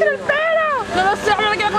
¡Quítate el pelo! ¡No I'm gonna get